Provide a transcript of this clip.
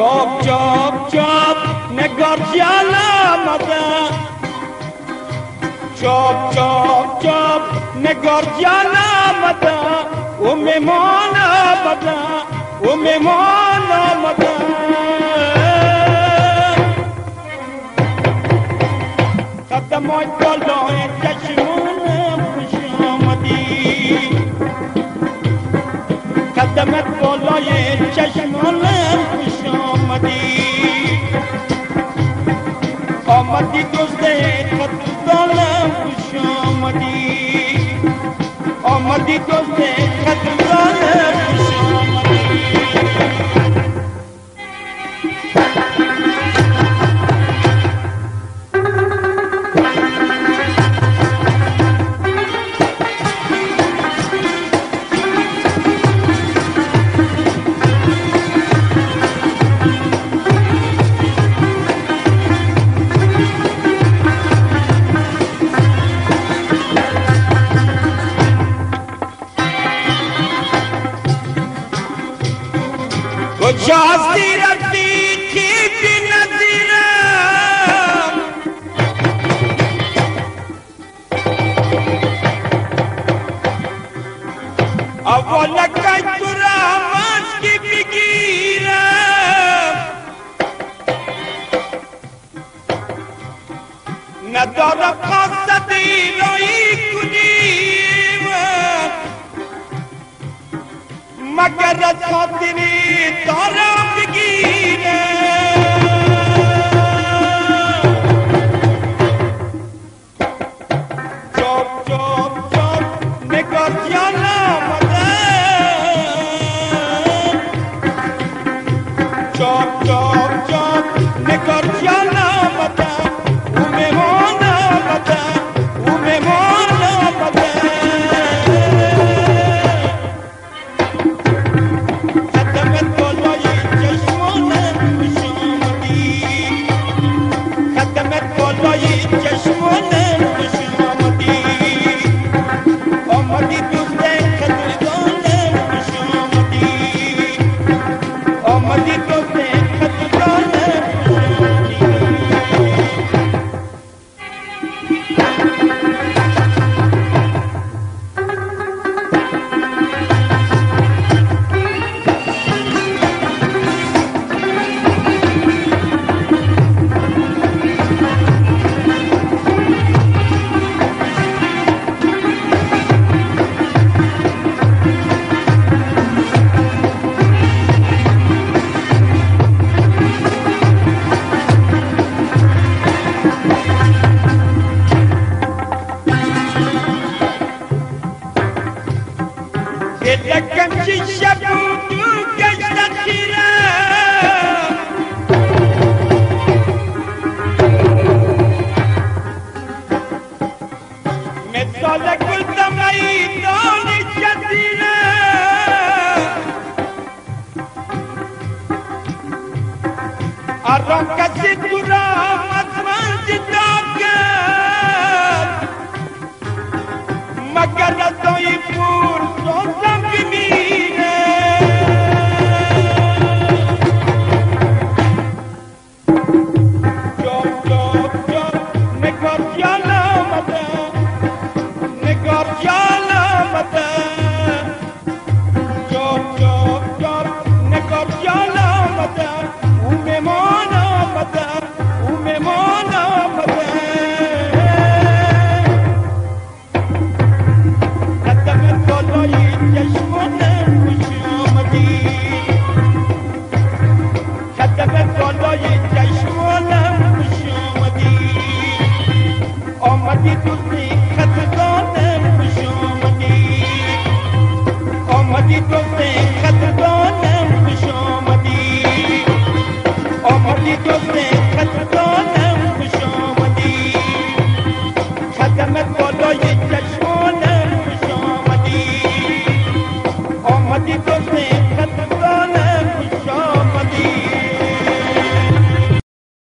चप चप चपाला मपा मताान चशमान पुछो मदी دالم پیش آمدی آمدی دزده मगर छो داره تتکم شش کو تو Macarração e furo, só sangue mim. Thank you.